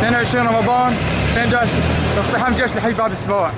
22 رمضان اقتحام جيش لحي باب أسبوع.